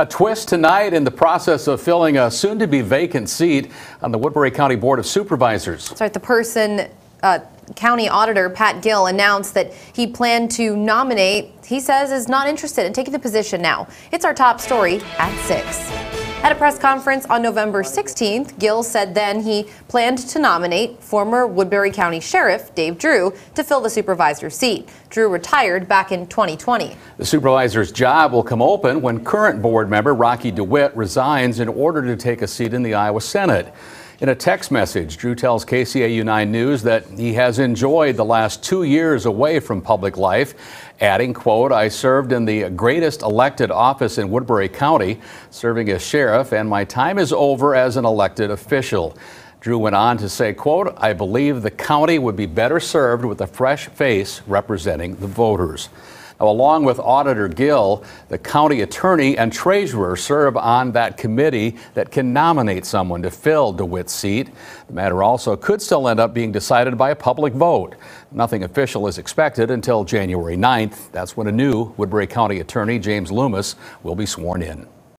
A twist tonight in the process of filling a soon to be vacant seat on the Woodbury County Board of Supervisors. That's right. The person, uh, County Auditor Pat Gill, announced that he planned to nominate, he says, is not interested in taking the position now. It's our top story at 6. At a press conference on November 16th, Gill said then he planned to nominate former Woodbury County Sheriff Dave Drew to fill the supervisor seat. Drew retired back in 2020. The supervisor's job will come open when current board member Rocky DeWitt resigns in order to take a seat in the Iowa Senate. In a text message, Drew tells KCAU 9 News that he has enjoyed the last two years away from public life, adding, quote, I served in the greatest elected office in Woodbury County, serving as sheriff, and my time is over as an elected official. Drew went on to say, quote, I believe the county would be better served with a fresh face representing the voters. Along with Auditor Gill, the county attorney and treasurer serve on that committee that can nominate someone to fill DeWitt's seat. The matter also could still end up being decided by a public vote. Nothing official is expected until January 9th. That's when a new Woodbury County attorney, James Loomis, will be sworn in.